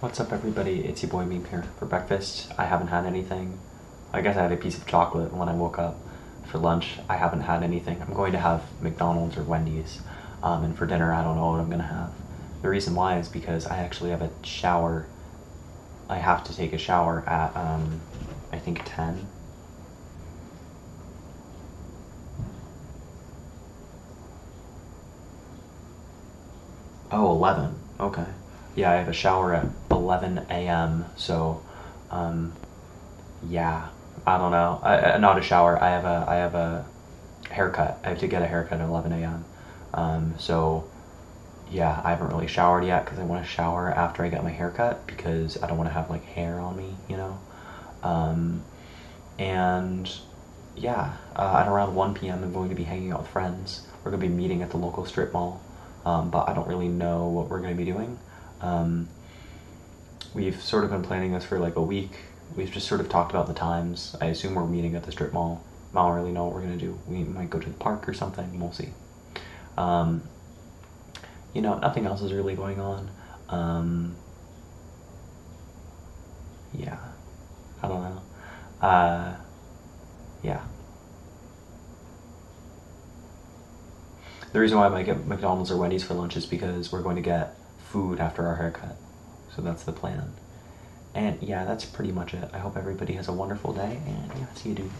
What's up, everybody? It's your boy Meep here. For breakfast, I haven't had anything. I guess I had a piece of chocolate when I woke up. For lunch, I haven't had anything. I'm going to have McDonald's or Wendy's. Um, and for dinner, I don't know what I'm going to have. The reason why is because I actually have a shower. I have to take a shower at, um, I think, 10. Oh, 11. Okay. Yeah, I have a shower at 11 a.m. So, um, yeah, I don't know. I, not a shower. I have a I have a haircut. I have to get a haircut at 11 a.m. Um, so, yeah, I haven't really showered yet because I want to shower after I get my haircut because I don't want to have like hair on me, you know. Um, and yeah, uh, at around 1 p.m. I'm going to be hanging out with friends. We're going to be meeting at the local strip mall, um, but I don't really know what we're going to be doing. Um, we've sort of been planning this for like a week. We've just sort of talked about the times. I assume we're meeting at the strip mall. I don't really know what we're gonna do. We might go to the park or something. We'll see. Um, you know, nothing else is really going on. Um, yeah, I don't know. Uh, yeah. The reason why I might get McDonald's or Wendy's for lunch is because we're going to get food after our haircut. So that's the plan. And yeah, that's pretty much it. I hope everybody has a wonderful day, and yeah, see you, dude.